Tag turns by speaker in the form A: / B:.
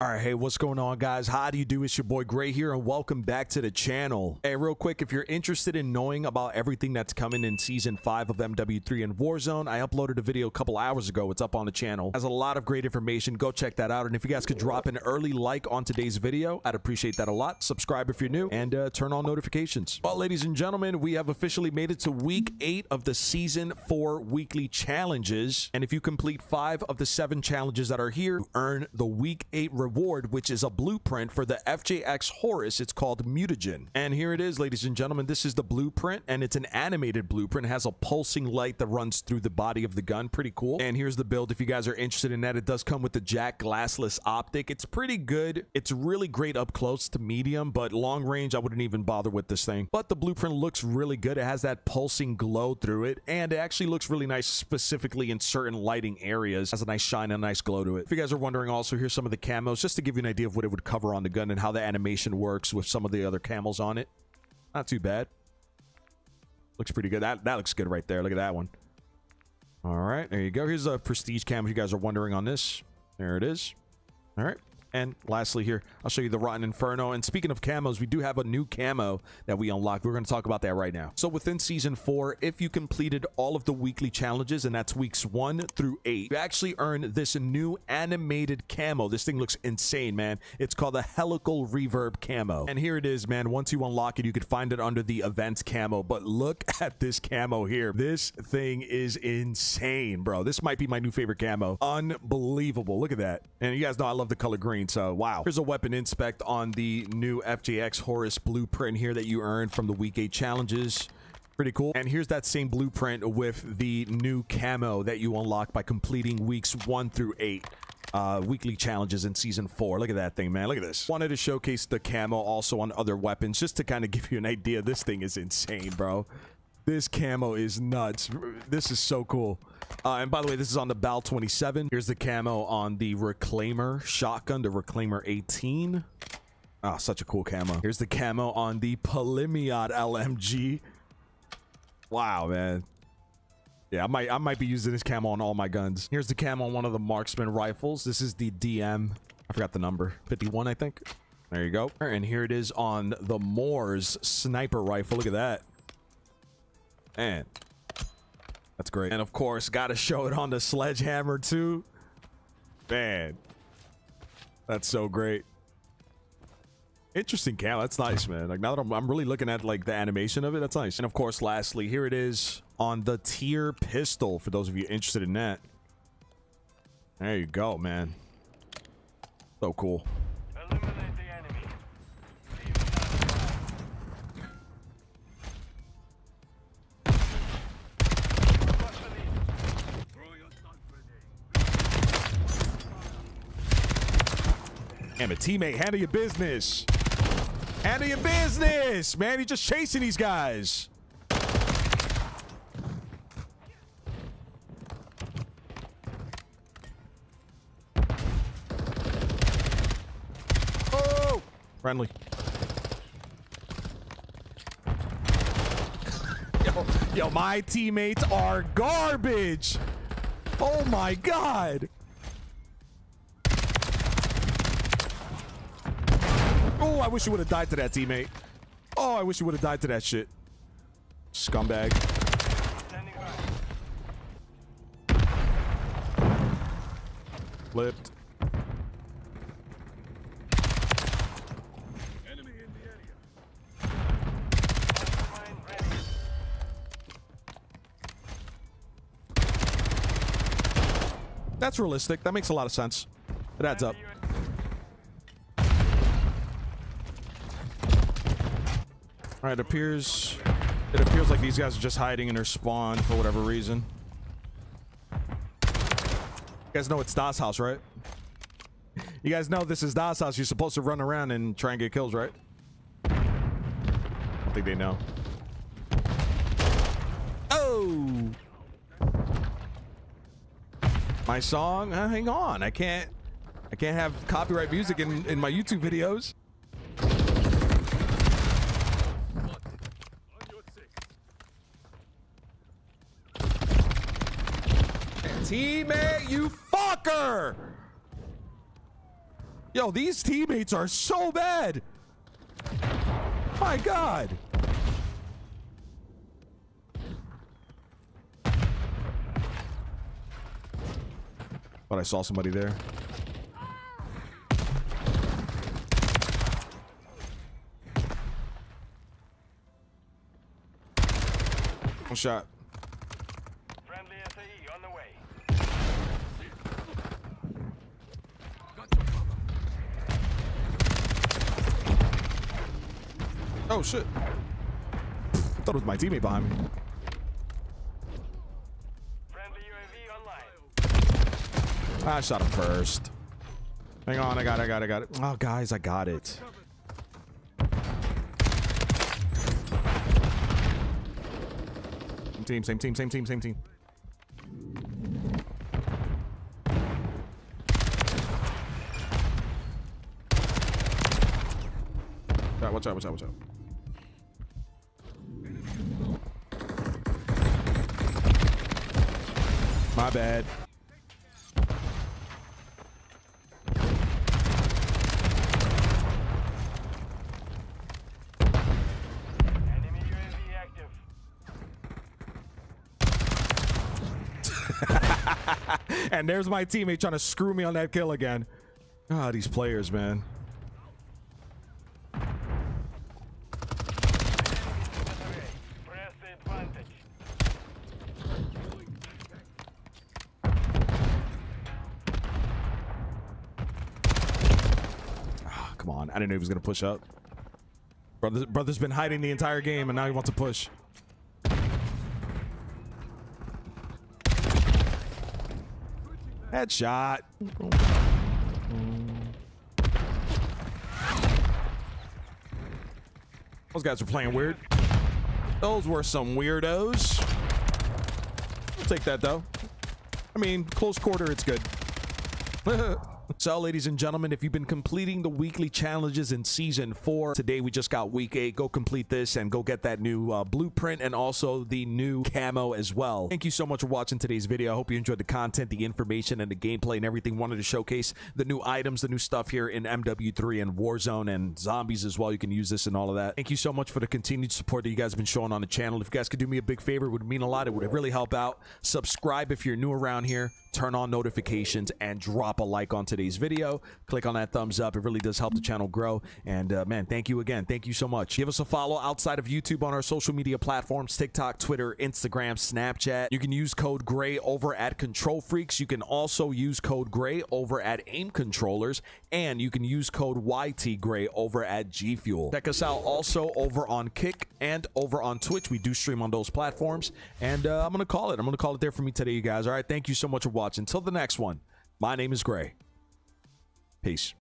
A: All right, hey, what's going on, guys? How do you do? It's your boy Grey here, and welcome back to the channel. Hey, real quick, if you're interested in knowing about everything that's coming in Season 5 of MW3 and Warzone, I uploaded a video a couple hours ago. It's up on the channel. Has a lot of great information. Go check that out. And if you guys could drop an early like on today's video, I'd appreciate that a lot. Subscribe if you're new, and uh, turn on notifications. Well, ladies and gentlemen, we have officially made it to Week 8 of the Season 4 weekly challenges. And if you complete 5 of the 7 challenges that are here, you earn the Week 8 reward, which is a blueprint for the FJX Horus. It's called Mutagen. And here it is, ladies and gentlemen. This is the blueprint, and it's an animated blueprint. It has a pulsing light that runs through the body of the gun. Pretty cool. And here's the build. If you guys are interested in that, it does come with the JAK glassless optic. It's pretty good. It's really great up close to medium, but long range, I wouldn't even bother with this thing. But the blueprint looks really good. It has that pulsing glow through it, and it actually looks really nice, specifically in certain lighting areas. Has a nice shine and a nice glow to it. If you guys are wondering, also, here's some of the camos, just to give you an idea of what it would cover on the gun and how the animation works with some of the other camos on it. Not too bad. Looks pretty good. That, that looks good right there. Look at that one. All right, there you go. Here's a prestige cam if you guys are wondering on this. There it is. All right. And lastly here, I'll show you the Rotten Inferno. And speaking of camos, we do have a new camo that we unlocked. We're going to talk about that right now. So within Season 4, if you completed all of the weekly challenges, and that's weeks 1 through 8, you actually earn this new animated camo. This thing looks insane, man. It's called the Helical Reverb Camo. And here it is, man. Once you unlock it, you can find it under the Events Camo. But look at this camo here. This thing is insane, bro. This might be my new favorite camo. Unbelievable. Look at that. And you guys know I love the color green. So, wow. Here's a weapon inspect on the new FJX Horus blueprint here that you earned from the Week 8 challenges. Pretty cool. And here's that same blueprint with the new camo that you unlock by completing weeks 1 through 8 uh, weekly challenges in season four. Look at that thing, man. Look at this. Wanted to showcase the camo also on other weapons just to kind of give you an idea. This thing is insane, bro. This camo is nuts. This is so cool. Uh, and by the way, this is on the BAL 27. Here's the camo on the Reclaimer shotgun, the Reclaimer 18. Ah, oh, such a cool camo. Here's the camo on the Pulemyot LMG. Wow, man. Yeah, I might I might be using this camo on all my guns. Here's the camo on one of the marksman rifles. This is the DM. I forgot the number. 51, I think. There you go. And here it is on the MORS sniper rifle. Look at that. Man, that's great. And of course, got to show it on the sledgehammer too. Man, that's so great. Interesting cam. That's nice, man. Like now that I'm, I'm really looking at like the animation of it, that's nice. And of course, lastly, here it is on the TYR pistol for those of you interested in that. There you go, man. So cool. Damn a teammate, handle your business. Handle your business, man. You're just chasing these guys. Oh! Friendly. Yo, yo, my teammates are garbage. Oh my god. Oh, I wish you would have died to that, teammate. Oh, I wish you would have died to that shit. Scumbag. Flipped. That's realistic. That makes a lot of sense. It adds up. All right, it appears it appears like these guys are just hiding in their spawn for whatever reason. You guys know it's Das house, right? You guys know this is Das house. You're supposed to run around and try and get kills, right? I think they know. Oh! My song? Uh, hang on. I can't I can't have copyright music in, in my YouTube videos. Teammate, you fucker! Yo, these teammates are so bad. My God. But I saw somebody there. One shot.
B: Friendly SAE on the way.
A: Oh shit. I Thought it was my teammate behind me.
B: Friendly UAV online.
A: I shot him first. Hang on, I got it, I got it, I got it. Oh, guys, I got it. Same team, same team, same team, same team. Yeah, watch out, watch out, watch out. My bad. And there's my teammate trying to screw me on that kill again. Ah, these players, man. Come on. I didn't know he was going to push up. Brother, brother's been hiding the entire game, and now he wants to push. Headshot. Those guys are playing weird. Those were some weirdos. I'll take that, though. I mean, close quarter, it's good. so, ladies and gentlemen, if you've been completing the weekly challenges in season four, today we just got week eight. Go complete this and go get that new uh, blueprint and also the new camo as well. Thank you so much for watching today's video. I hope you enjoyed the content, the information, and the gameplay and everything. Wanted to showcase the new items, the new stuff here in MW3 and Warzone and zombies as well. You can use this and all of that. Thank you so much for the continued support that you guys have been showing on the channel. If you guys could do me a big favor, it would mean a lot. It would really help out. Subscribe if you're new around here turn on notifications and drop a like on today's video. Click on that thumbs up. It really does help the channel grow. And uh, man thank you again. Thank you so much. Give us a follow outside of youtube on our social media platforms tiktok twitter instagram snapchat. You can use code grey over at KontrolFreeks. You can also use code grey over at AimControllers. And you can use code yt grey over at g fuel. Check us out also over on kick and over on twitch. We do stream on those platforms. And uh, i'm gonna call it. I'm gonna call it there for me today you guys. All right. Thank you so much for watching. Until the next one. My name is grey peace